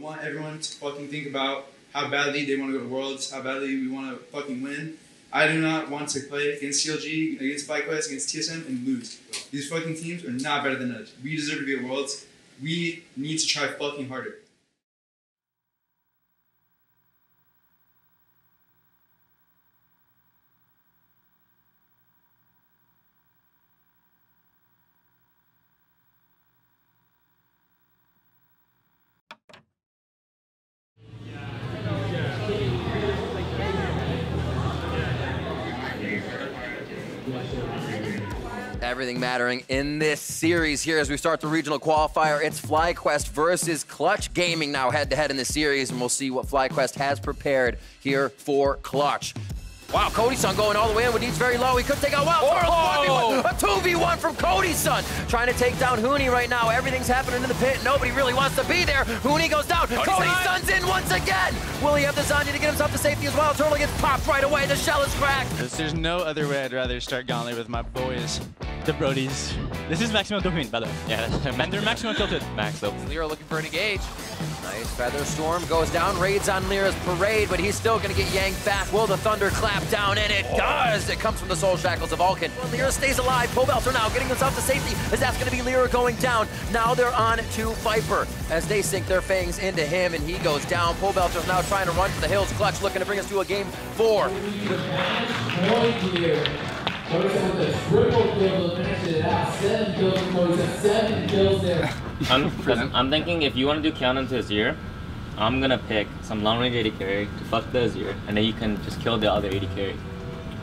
want everyone to fucking think about how badly they want to go to Worlds, how badly we want to fucking win. I do not want to play against CLG, against FlyQuest, against TSM, and lose. These fucking teams are not better than us. We deserve to be at Worlds. We need to try fucking harder. Everything mattering in this series here as we start the regional qualifier. It's FlyQuest versus Clutch Gaming now head to head in this series, and we'll see what FlyQuest has prepared here for Clutch. Wow, Cody Sun going all the way in with these very low. He could take out Wild Oh! A 2v1 from Cody Sun. Trying to take down Huni right now. Everything's happening in the pit. Nobody really wants to be there. Huni goes down. Cody's Cody's son. son's in once again. Will he have the Zhonya to get himself to safety as well? Turtle gets popped right away. The shell is cracked. There's no other way I'd rather start Gauntlet with my boys, the Brodies. This is maximum dopamine, by the way. Yeah, and they're maximum tilted. Max though. Lira looking for an engage. Nice Feather Storm goes down, raids on Lira's parade, but he's still gonna get yanked back. Will the Thunder clap down? And it does! It comes from the Soul Shackles of Vulcan. Well, Lira stays alive. Pobelter now getting themselves to safety as that's gonna be Lira going down. Now they're on to Viper as they sink their fangs into him and he goes down. Pobelter's now trying to run for the hills. Clutch looking to bring us to a game four. Point with a triple kill to finish it out. Seven kills for Cody. Seven kills there. I'm, 'cause I'm thinking if you want to do count into Azir, I'm gonna pick some long range AD carry to fuck the Azir, and then you can just kill the other AD carry.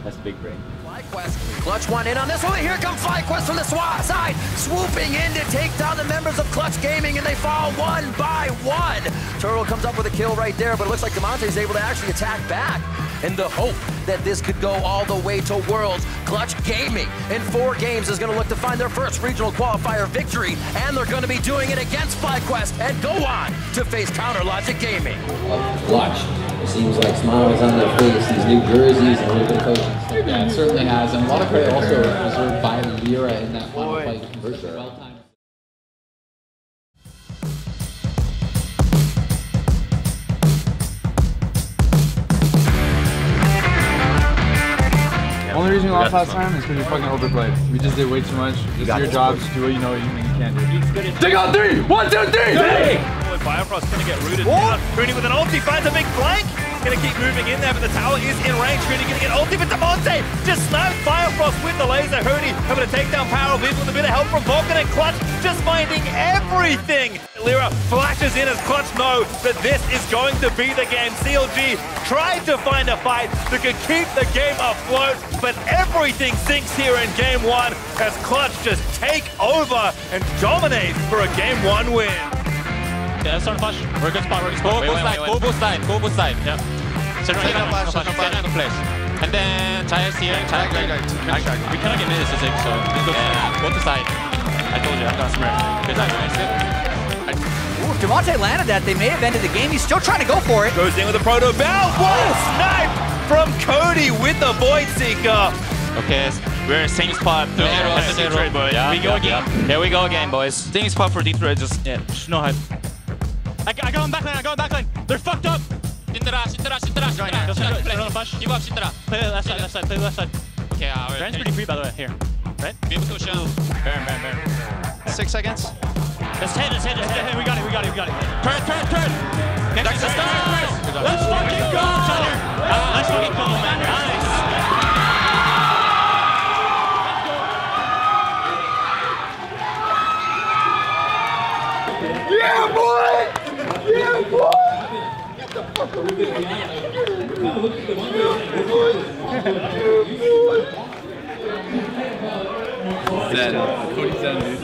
That's a big brain. FlyQuest, Clutch one in on this one. Here comes FlyQuest from the side, swooping in to take down the members of Clutch Gaming, and they fall one by one. Turtle comes up with a kill right there, but it looks like Damonte is able to actually attack back in the hope that this could go all the way to Worlds. Clutch Gaming in four games is going to look to find their first regional qualifier victory, and they're going to be doing it against FlyQuest and go on to face Counter Logic Gaming. Clutch. It seems like smiles on their face. These new jerseys and a little bit of. Yeah, it certainly has. And a lot of credit also reserved by Lira in that final fight. For sure. Reason we lost last time is because we fucking overplayed. We just did way too much. Just do your jobs, do what you know you can do. Take on three! One, two, three! Biofrost's gonna get rooted down. Huni with an ulti finds a big flank. Gonna keep moving in there, but the tower is in range. Huni gonna get ulti, but Damonte just snaps Biofrost with the laser. Able to take down Power Viz with a bit of help from Vulcan and Clutch, just finding everything. Lira flashes in as Clutch know that this is going to be the game. CLG tried to find a fight that could keep the game afloat, but everything sinks here in game one as Clutch just take over and dominate for a game one win. Yeah, let's flash. We're a good spot, we're a good spot. Go both side, go both side, go both side. Yeah. Set right Second now, flash, no second flash. flash. Second place. And then Tyre's here. Tyre, Right, right, right. We cannot get mid to six, so just go Yeah. go to side. I told you, I've got smart. Good time, guys. Ooh, if Damonte landed that, they may have ended the game. He's still trying to go for it. Goes in with a proto bow. What a snipe from Cody with the Void Seeker. Okay, we're in the same spot. Yeah, yeah, yeah, yeah, we go yeah, again. Here we go again, boys. Same spot for Detroit. Just yeah, just no hype. I, I got him backline. I got him backline. They're fucked up. Shintara, Shintara, Shintara, Right, Shintara, just Shintara, play. right on the flash. Give up, Shintara. Play left side, left side. Play left side. Okay, uh, we're pretty free, by the way. Here, right? Be able to show. Burn, burn, burn. Six seconds. Let's hit, let's hit, let's hit. We got it, we got it, we got it. Turn, turn, turn. Next turn, turn, turn. Let's fucking go, Tyler. Let's fucking go, man. Nice.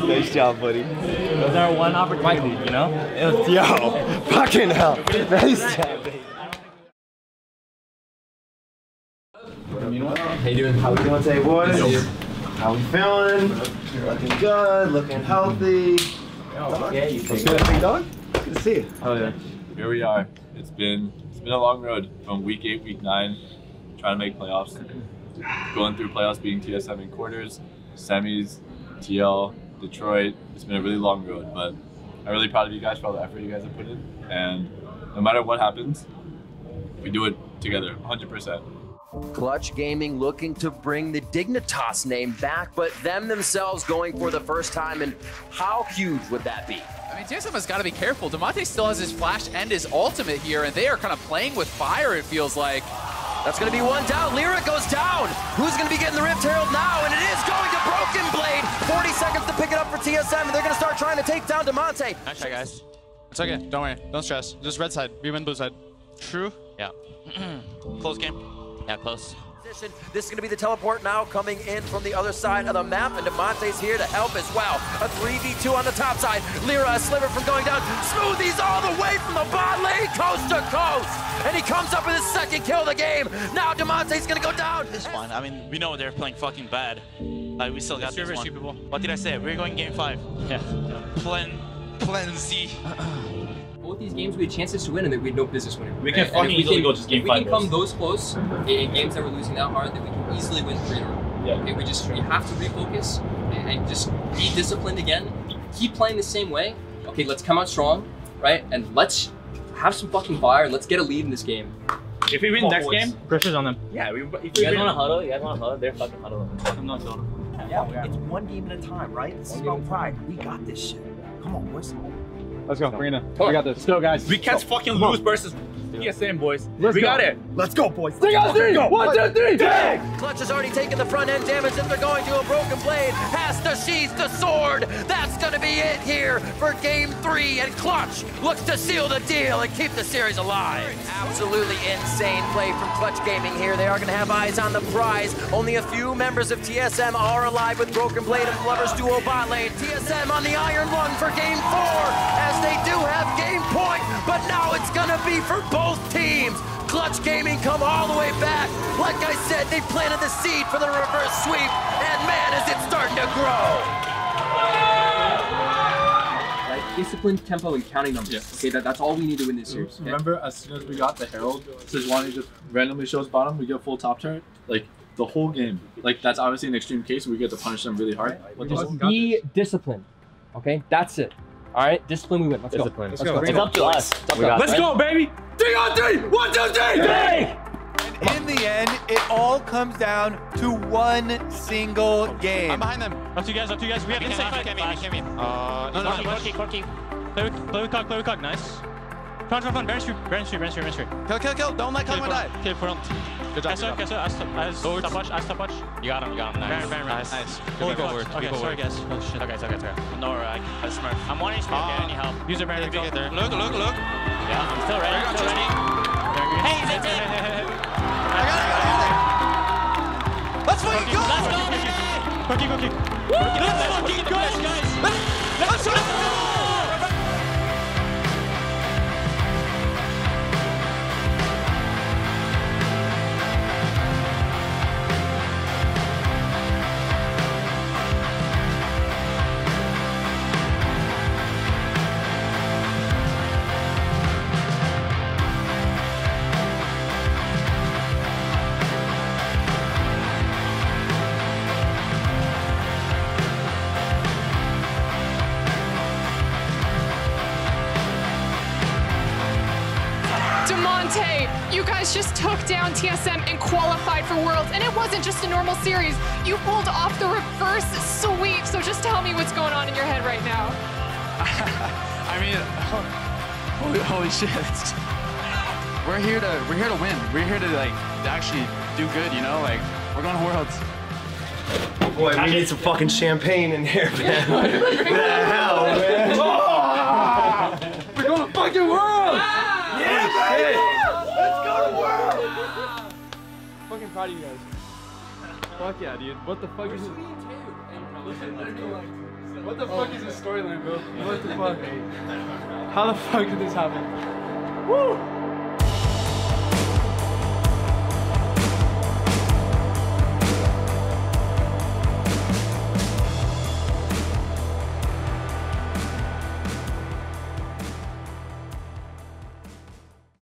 Nice job, buddy. That was our one opportunity, you know? Yo, fucking hell. Nice job. How you doing? How we doing today, boys? How we feeling? Looking good, looking healthy. Yeah, you good, big dog? Good to see you. Oh yeah. here we are. It's been it's been a long road from week eight, week nine, trying to make playoffs, going through playoffs, beating TSM in quarters, semis, TL, Detroit. It's been a really long road, but I'm really proud of you guys for all the effort you guys have put in. And no matter what happens, we do it together, 100%. Clutch Gaming looking to bring the Dignitas name back, but them themselves going for the first time. And how huge would that be? I mean, TSM has got to be careful. Damonte still has his flash and his ultimate here, and they are kind of playing with fire, it feels like. That's going to be one down. Lira goes down. Who's going to be getting the Rift Herald now? And it is going to Broken Blade. 40 seconds to pick it up for TSM, and they're going to start trying to take down Damonte. Nice try, guys. It's okay. Don't worry. Don't stress. Just red side. We win blue side. True. Yeah. Close game. Yeah, close. This is going to be the teleport now coming in from the other side of the map, and Damonte's here to help as well. A 3v2 on the top side. Lira, a sliver from going down. Smoothies all the way from the bot lane, coast to coast. And he comes up with his second kill of the game. Now Damonte's going to go down. It's fine. I mean, we know they're playing fucking bad. Like, we still got this one. What did I say? We're going game five. Yeah. Plan, plan Z. both these games we had chances to win and that we had no business winning. We can And- and fucking easily can- go just game if we five can come those close in, in games that we're losing that hard, that we can easily win three in a row. Yeah. Okay, we just we have to refocus and, and just be disciplined again. Keep playing the same way. Okay, let's come out strong, right? And let's have some fucking fire and let's get a lead in this game. If we win next game, pressure's on them. Yeah, we, if You we guys win- want to huddle? You guys want to huddle? They're fucking huddling. I'm not huddle. Yeah, it's one game at a time, right? This is about pride. We got this shit. Come on, boys. Let's go, bring it. We got this. Let's go, guys. We can't fucking lose versus TSM, boys. Let's we go. got it. Let's go, boys. Three on three. One, two, three. Clutch has already taken the front end damage if they're going to a broken blade. Has to sheath the sword. That's going to be it here for game three. And Clutch looks to seal the deal and keep the series alive. Absolutely insane play from Clutch Gaming here. They are going to have eyes on the prize. Only a few members of TSM are alive with Broken Blade and Lovers Duo bot lane. TSM on the Iron Lung for game four as they do have game point, but now it's going to be for both teams. Clutch Gaming come all the way back. Like I said, they planted the seed for the reverse sweep, and man, is it starting to grow. Right? Discipline, tempo, and counting numbers. Okay, that, that's all we need to win this series. okay? Remember, as soon as we got the Herald, Sejuani just randomly shows bottom, we get full top turret. Like, the whole game. Like, that's obviously an extreme case, we get to punish them really hard. Just be disciplined. Okay, that's it. All right, discipline. We win. Let's Discipline. go. Let's go. It's up to us. Up to us. Let's go, baby. Three on three. One, two, three. Three. And In the end, it all comes down to one single game. I'm behind them. Up to you guys, up to you guys. We have inside can't, fight. we can't, we can't, we can't. Uh, no, no, Corky. Corky, Corky. Play with, play cock, play with cock. Nice. Front, front, front. Baron street, Baron street, Baron street, Baron street. Kill, kill, kill. Don't let Kill die. Kill front. Good job, Guess good what, guess what? I stop, I stopwatch, I stopwatch. You got him, you got him. Baron, Nice. Baron, Baron. Nice. Holy Go fuck. forward. Okay, Go sorry forward. guys. Oh shit. Okay, it's okay, it's okay. No, I, I smurf. I'm one HP. Ah. Get any help? Use your Baron. Get there. Look, look, look. Yeah, I'm still ready. I'm still ready. Hey, he's in I got it, I got it. Let's fucking go. Let's go, baby. Cookie, cookie. Let's fucking go, guys. Let's go. You guys just took down TSM and qualified for Worlds, and it wasn't just a normal series. You pulled off the reverse sweep, so just tell me what's going on in your head right now. I mean, holy, holy shit! We're here to we're here to win. We're here to like actually do good. You know, like we're going to worlds. Boy, we need some fucking champagne in here, man. what the hell, proud of you guys. Fuck yeah, dude. What the fuck is it? What the fuck is this storyline, bro? What the fuck? How the fuck did this happen? Woo!